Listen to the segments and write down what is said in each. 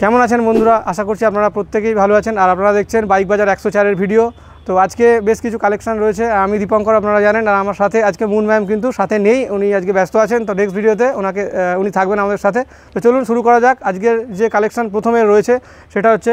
কেমন আছেন বন্ধুরা? আশা করছি আপনারা প্রত্যেকেই ভালো আছেন। আর আপনারা দেখছেন বাইক বাজার একশো চারের ভিডিও। তো আজকে বেশ কিছু কালেকশন রয়েছে। আমি দীপঙ্কর, আপনারা জানেন। আর আমার সাথে আজকে মুন ম্যাম কিন্তু সাথে নেই। উনি আজকে ব্যস্ত আছেন। তো নেক্সট ভিডিওতে ওনাকে উনি থাকবেন আমাদের সাথে। তো চলুন শুরু করা যাক। আজকের যে কালেকশান প্রথমে রয়েছে, সেটা হচ্ছে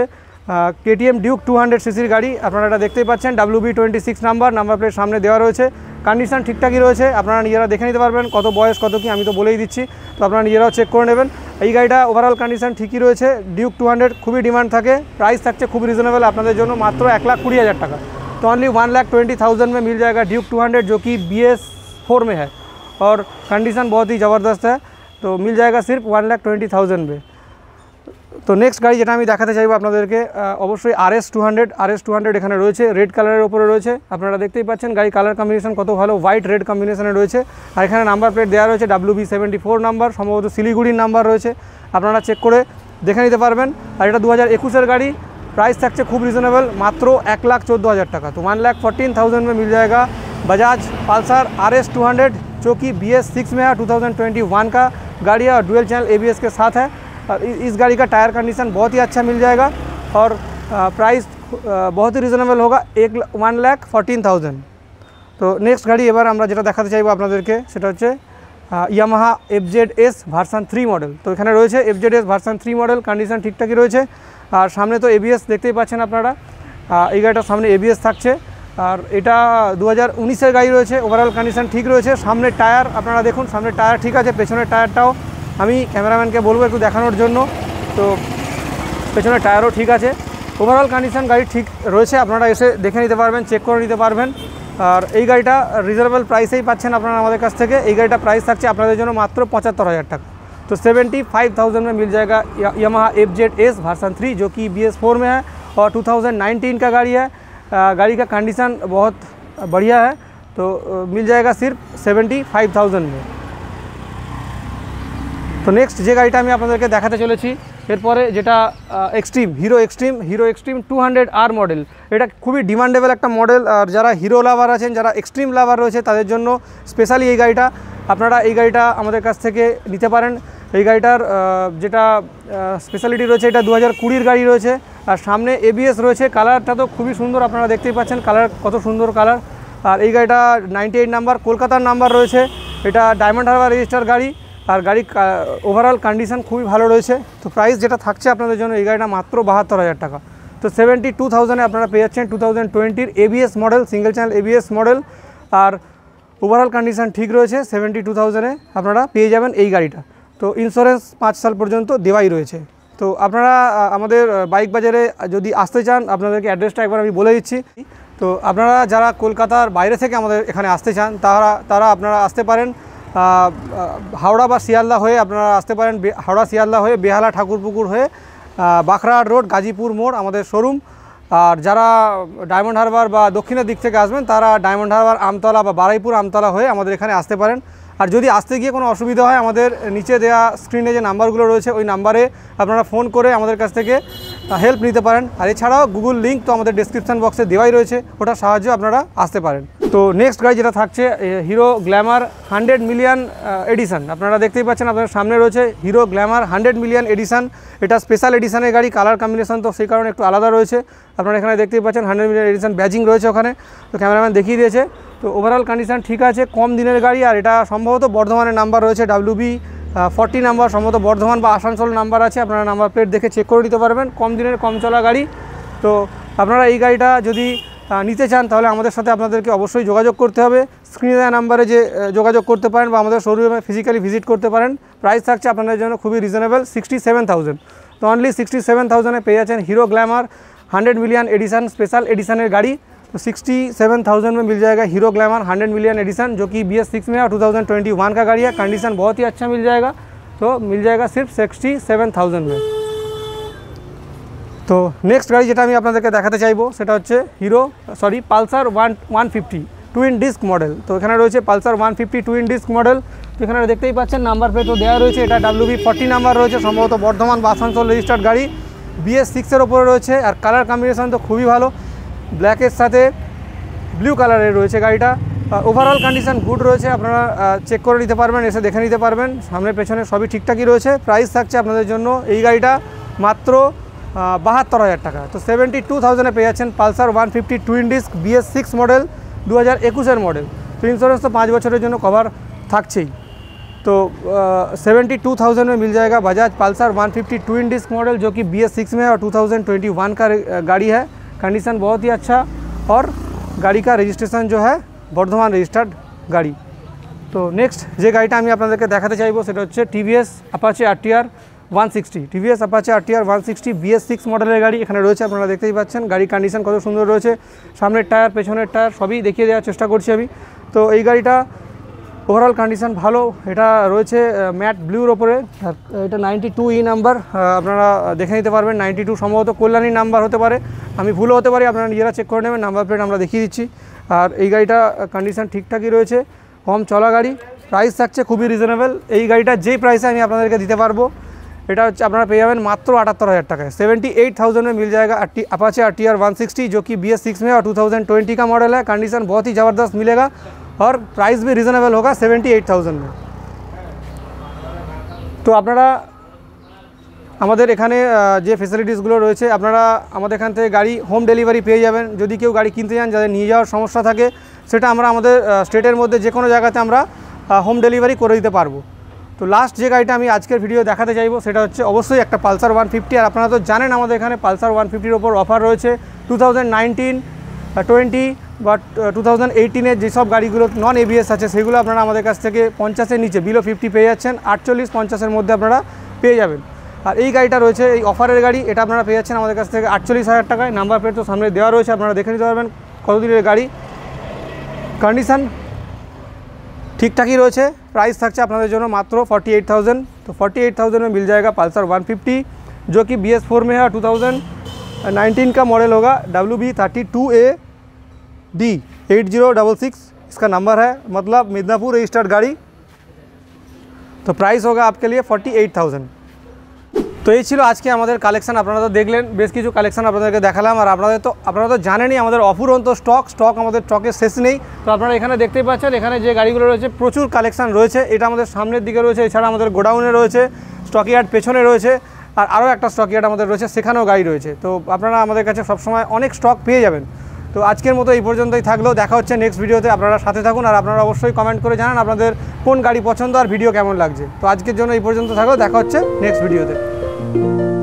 কেটিএম ডিউক টু হান্ড্রেড সিসির গাড়ি আপনারা এটা দেখতেই পাচ্ছেন W B twenty six number number plate সামনে দেওয়া রয়েছে কন্ডিশন ঠিকঠাকই রয়েছে আপনারা নিজেরা দেখে নিতে পারবেন কত বয়স কত কি আমি তো বলেই দিচ্ছি তো আপনারা নিজেরাও চেক করে নেবেন এই গাড়িটা ওভারঅল কন্ডিশন ঠিকই রয়েছে ডিউক টু হান্ড্রেড খুবই ডিমান্ড থাকে প্রাইস থাকছে খুবই রিজনেবল আপনাদের জন্য মাত্র এক লাখ কুড়ি হাজার টাকা तो only one lakh twenty thousand में मिल जाएगा ड्यूक टू हंड्रेड जो कि बी एस फोर में है और कंडीशन बहुत ही ज़बरदस्त है तो मिल जाएगा सिर्फ वन लाख টোয়েন্টি থাউজেন্ড में তো নেক্সট গাড়ি যেটা আমি দেখাতে চাইবো আপনাদেরকে আহ, অবশ্যই R S two hundred R S two hundred এখানে রয়েছে রেড কালারের উপরে রয়েছে আপনারা দেখতেই পাচ্ছেন গাড়ি কালার কম্বিনেশন কত ভালো হোয়াইট রেড কম্বিনেশনে রয়েছে আর এখানে নাম্বার প্লেট দেওয়া রয়েছে W B seventy four number সম্ভবত শিলিগুড়ির নাম্বার রয়েছে আপনারা চেক করে দেখে নিতে পারবেন আর এটা দু হাজার একুশের গাড়ি प्राइस থাকছে খুব রিজনেবল মাত্র এক লাখ চোদ্দো হাজার টাকা তো वन लाख फोर्टीन थाउजेंड में मिल जाएगा Bajaj Pulsar R S two hundred जो कि बी एस सिक्स में है टू थाउजेंड ट्वेंटी वन का गाड़ी है और dual channel A B S के साथ है और इ- इस गाड़ी का टायर कंडीशन बहुत ही अच्छा मिल जाएगा और प्राइस बहुत ही রিজনেবল होगा एक वन लाख फोर्टीन थाउजेंड তো নেক্সট গাড়ি এবার আমরা যেটা দেখাতে চাইবো আপনাদেরকে সেটা হচ্ছে Yamaha F Z S version three model তো এখানে রয়েছে F Z S version three model condition ঠিকঠাকই রয়েছে আর সামনে তো এবিএস দেখতেই পাচ্ছেন আপনারা আহ, এই গাড়িটার সামনে এবিএস থাকছে আর এটা দু হাজার উনিশের গাড়ি রয়েছে ওভারঅল কন্ডিশন ঠিক রয়েছে সামনের টায়ার আপনারা দেখুন সামনের টায়ার ঠিক আছে পেছনের টায়ারটাও আমি ক্যামেরাম্যানকে বলবো একটু দেখানোর জন্য তো পেছনের টায়ারও ঠিক আছে ওভারঅল কন্ডিশন গাড়ি ঠিক রয়েছে আপনারা এসে দেখে নিতে পারবেন চেক করে নিতে পারবেন আর এই গাড়িটা রিজনেবল প্রাইসেই পাচ্ছেন আপনারা আমাদের কাছ থেকে এই গাড়িটা প্রাইস থাকছে আপনাদের জন্য মাত্র পঁচাত্তর হাজার টাকা तो सेवेंटी फाइव थाउजेंड में मिल जाएगा Yamaha F Z S version three जो कि बी एस फोर में है और 2019 का गाड़ी है अ, गाड़ी का कंडीशन बहुत बढ़िया है तो अ, मिल जाएगा सिर्फ सेवेंटी फाइव थाउजेंड में তো নেক্সট যে গাড়িটা আমি আপনাদেরকে দেখাতে চলেছি, এরপরে যেটা Xtreme Hero Xtreme Hero Xtreme two hundred R model এটা খুবই ডিমান্ডেবল একটা মডেল আর যারা হিরো লাভার আছেন, যারা এক্সট্রিম লাভার রয়েছে, তাদের জন্য স্পেশালি এই গাড়িটা। আপনারা এই গাড়িটা আমাদের কাছ থেকে নিতে পারেন। এই গাড়িটার যেটা স্পেশালিটি রয়েছে, এটা দু হাজার গাড়ি রয়েছে। আর সামনে এবিএস রয়েছে কালারটা তো খুবই সুন্দর আপনারা দেখতেই পাচ্ছেন কালার কত সুন্দর কালার আর এই গাড়িটা নাইনটি এইট নাম্বার কলকাতার নাম্বার রয়েছে। এটা ডায়মন্ড হারবার রেজিস্টার গাড়ি। আর গাড়ি ওভারঅল কন্ডিশন খুবই ভালো রয়েছে। তো প্রাইস যেটা থাকছে আপনাদের জন্য এই গাড়িটা মাত্র বাহাত্তর হাজার টাকা। তো সেভেন্টি টু থাউজেন্ডে আপনারা পেয়ে যাচ্ছেন টু থাউজেন্ড টোয়েন্টির ABS model single channel ABS model আর ওভারঅল কন্ডিশন ঠিক রয়েছে সেভেন্টি টু থাউজেন্ডে আপনারা পেয়ে যাবেন এই গাড়িটা। তো ইন্স্যুরেন্স পাঁচ সাল পর্যন্ত দেওয়াই রয়েছে। তো আপনারা আমাদের বাইক বাজারে যদি আসতে চান, আপনাদেরকে অ্যাড্রেসটা একবার আমি বলে দিচ্ছি। তো আপনারা যারা কলকাতার বাইরে থেকে আমাদের এখানে আসতে চান, তারা তারা আপনারা আসতে পারেন। হাওড়া বা শিয়ালদা হয়ে আপনারা আসতে পারেন হাওড়া, শিয়ালদা হয়ে বেহালা ঠাকুরপুকুর হয়ে বাঁকড়াহাট রোড, গাজীপুর মোড়, আমাদের শোরুম। আর যারা ডায়মন্ড হারবার বা দক্ষিণের দিক থেকে আসবেন, তারা ডায়মন্ড হারবার আমতলা বা বারাইপুর আমতলা হয়ে আমাদের এখানে আসতে পারেন। আর যদি আসতে গিয়ে কোনো অসুবিধা হয়, আমাদের নিচে দেওয়া স্ক্রিনে যে নাম্বারগুলো রয়েছে, ওই নাম্বারে আপনারা ফোন করে আমাদের কাছ থেকে হেল্প নিতে পারেন। আর এছাড়াও গুগল লিঙ্ক তো আমাদের ডিসক্রিপশন বক্সে দেওয়াই রয়েছে, ওটার সাহায্যে আপনারা আসতে পারেন। তো নেক্সট গাড়ি যেটা থাকছে Hero Glamour hundred million edition আপনারা দেখতেই পাচ্ছেন আপনার সামনে রয়েছে Hero Glamour hundred million edition এটা স্পেশাল এডিশনের গাড়ি কালার কম্বিনেশন তো সেই কারণে একটু আলাদা রয়েছে। আপনারা এখানে দেখতেই পাচ্ছেন হান্ড্রেড মিলিয়ন এডিশন ব্যাজিং রয়েছে ওখানে। তো ক্যামেরাম্যান দেখিয়ে দিয়েছে। তো ওভারঅল কন্ডিশন ঠিক আছে, কম দিনের গাড়ি, আর এটা সম্ভবত বর্ধমানের নাম্বার রয়েছে ডাব্লিউবি ফর্টি নাম্বার সম্ভবত বর্ধমান বা আসানসোল নাম্বার আছে। আপনারা নাম্বার প্লেট দেখে চেক করে নিতে পারবেন, কম দিনের, কম চলা গাড়ি। তো আপনারা এই গাড়িটা যদি নিতে চান তাহলে আমাদের সাথে আপনাদেরকে অবশ্যই যোগাযোগ করতে হবে স্ক্রিনে দেওয়া নাম্বারে যে আহ, যোগাযোগ করতে পারেন বা আমাদের শোরুমে ফিজিক্যালি ভিজিট করতে পারেন প্রাইস থাকছে আপনাদের জন্য খুবই রিজনেবল সিক্সটি সেভেন থাউজেন্ড তো অনলি সিক্সটি সেভেন থাউজেন্ডে পেয়ে যাচ্ছেন Hero Glamour hundred million edition special एडिशनर गाड़ी तो सिक्सटी सेवन थाउजेंड में मिल जाएगा Hero Glamour hundred million edition जो कि बी एस सिक्स में है टू थाउजेंड ट्वेंटी वन का गाड़ी है कंडीशन बहुत ही अच्छा मिल जाएगा तो मिल जाएगा सिर्फ सिक्सटी सेवन थाउजेंड में তো নেক্সট গাড়ি যেটা আমি আপনাদেরকে দেখাতে চাইব, সেটা হচ্ছে Hero sorry Pulsar one one fifty twin disc model তো এখানে রয়েছে Pulsar one fifty twin disc model তো এখানে দেখতেই পাচ্ছেন নাম্বার প্লেটও দেওয়া রয়েছে। এটা ডাব্লিউবি ফর্টি নাম্বার রয়েছে, সম্ভবত বর্ধমান বা রেজিস্টার্ড গাড়ি। বিএস সিক্সের ওপরে রয়েছে, আর কালার কম্বিনেশন তো খুবই ভালো। ব্ল্যাকের সাথে ব্লু কালারের রয়েছে গাড়িটা। ওভারঅল কন্ডিশন গুড রয়েছে, আপনারা চেক করে নিতে পারবেন, এসে দেখে নিতে পারবেন। সামনে পেছনে সবই ঠিকঠাকই রয়েছে। প্রাইস থাকছে আপনাদের জন্য এই গাড়িটা মাত্র বাহাত্তর হাজার টাকা তো সেভেন্টি টু থাউজেন্ডে পেয়ে যাচ্ছেন Pulsar one fifty twin disc B S six model দু হাজার একুশের মডেল তো ইন্স্যুরেন্স তো পাঁচ বছরের জন্য কভার থাকছেই तो सेवेंटी टू थाउजेंड में मिल जाएगा Bajaj Pulsar 150 fifty twin disc model जो कि बी एस सिक्स में है और 2021 का अ, गाड़ी है कंडीशन बहुत ही अच्छा और গাড়ি का রেজিস্ট্রেশন जो है বর্ধমান রেজিস্টার্ড গাড়ি তো নেক্সট যে গাড়িটা আমি আপনাদেরকে দেখাতে চাইবো সেটা হচ্ছে TVS Apache RTR one sixty TVS Apache RTR one sixty BS six মডেলের গাড়ি এখানে রয়েছে, আপনারা দেখতেই পাচ্ছেন। গাড়ির কন্ডিশন কত সুন্দর রয়েছে। সামনের টায়ার, পেছনের টায়ার সবই দেখিয়ে দেওয়ার চেষ্টা করছি আমি। তো এই গাড়িটা ওভারঅল কন্ডিশন ভালো। এটা রয়েছে ম্যাট ব্লুর ওপরে। এটা নাইনটি টু ই নাম্বার আপনারা দেখে নিতে পারবেন। নাইনটি টু সম্ভবত কল্যাণী নাম্বার হতে পারে। আমি ভুলও হতে পারি, আপনারা নিজেরা চেক করে নেবেন। নাম্বার প্লেট আমরা দেখিয়ে দিচ্ছি। আর এই গাড়িটা কন্ডিশন ঠিকঠাকই রয়েছে। কম চলা গাড়ি। প্রাইস থাকছে খুবই রিজনেবল এই গাড়িটা যেই প্রাইসে আমি আপনাদেরকে দিতে পারব এটা হচ্ছে আপনারা পেয়ে যাবেন মাত্র আটাত্তর হাজার টাকায়। সেভেন্টি এইট থাউজেন্ডে মিল জায়গা আটটি Apache R T R one sixty जो কি B S two thousand twenty কা মডেল ट्वेंटी কন্ডিশন मॉडल জবরদস্ত कंडीशन बहुत ही ज़बरदस्त मिलेगा और प्राइस भी रिजनेबल होगा তো আপনারা আমাদের এখানে যে ফেসিলিটিসগুলো রয়েছে, আপনারা আমাদের এখান থেকে গাড়ি হোম ডেলিভারি পেয়ে যাবেন। যদি কেউ গাড়ি কিনতে যান, যাদের নিয়ে যাওয়ার সমস্যা থাকে, সেটা আমরা আমাদের স্টেটের মধ্যে যে কোনো জায়গাতে আমরা হোম ডেলিভারি করে দিতে পারব। তো লাস্ট যে গাড়িটা আমি আজকের ভিডিও দেখাতে চাইব, সেটা হচ্ছে অবশ্যই একটা পালসার ওয়ান ফিফটি আর আপনারা তো জানেন আমাদের এখানে পালসার ওয়ান ফিফটির ওপর অফার রয়েছে। টু থাউজেন্ড নাইনটিন টোয়েন্টি বা টু থাউজেন্ড যেসব গাড়িগুলো নন এবিএস আছে, সেগুলো আপনারা আমাদের কাছ থেকে পঞ্চাশের নিচে বিলো ফিফটি পেয়ে যাচ্ছেন। আটচল্লিশ, পঞ্চাশের মধ্যে আপনারা পেয়ে যাবেন। আর এই গাড়িটা রয়েছে, এই অফারের গাড়ি, এটা আপনারা পেয়ে যাচ্ছেন আমাদের কাছ থেকে আটচল্লিশ হাজার টাকায়। নাম্বার প্লেট তো সামনে দেওয়া রয়েছে, আপনারা দেখে নিতে পারবেন কতদিনের গাড়ি। কন্ডিশন ঠিকঠাকই রয়েছে। प्राइस থাকছে আপনাদের জন্য মাত্র फोर्टी एट थाउजेंड तो फोर्टी एट थाउजेंड में मिल जाएगा पल्सर 150 जो कि बी एस फोर में है टू थाउजेंड नाइनटीन का मॉडल होगा W B thirty two A D eight zero double six इसका नंबर है मतलब मिदनापुर रजिस्टर्ड गाड़ी तो प्राइस होगा आपके लिए फोर्टी एट थाउजेंड তো এই ছিল আজকে আমাদের কালেকশন আপনারা তো দেখলেন, বেশ কিছু কালেকশন আপনাদেরকে দেখালাম, আর আপনাদের তো আপনারা তো জানেনই আমাদের অফুরন্ত স্টক স্টক আমাদের স্টকের শেষ নেই। তো আপনারা এখানে দেখতেই পাচ্ছেন, এখানে যে গাড়িগুলো রয়েছে, প্রচুর কালেকশন রয়েছে। এটা আমাদের সামনের দিকে রয়েছে, এছাড়া আমাদের গোডাউনে রয়েছে স্টকইয়ার্ড পেছনে রয়েছে, আর আরও একটা স্টকইয়ার্ড আমাদের রয়েছে, সেখানেও গাড়ি রয়েছে। তো আপনারা আমাদের কাছে সবসময় অনেক স্টক পেয়ে যাবেন। তো আজকের মতো এই পর্যন্তই থাকলেও দেখা হচ্ছে নেক্সট ভিডিওতে আপনারা সাথে থাকুন, আর আপনারা অবশ্যই কমেন্ট করে জানান আপনাদের কোন গাড়ি পছন্দ আর ভিডিও কেমন লাগছে। তো আজকের জন্য এই পর্যন্ত থাকলেও দেখা হচ্ছে নেক্সট ভিডিওতে Thank you.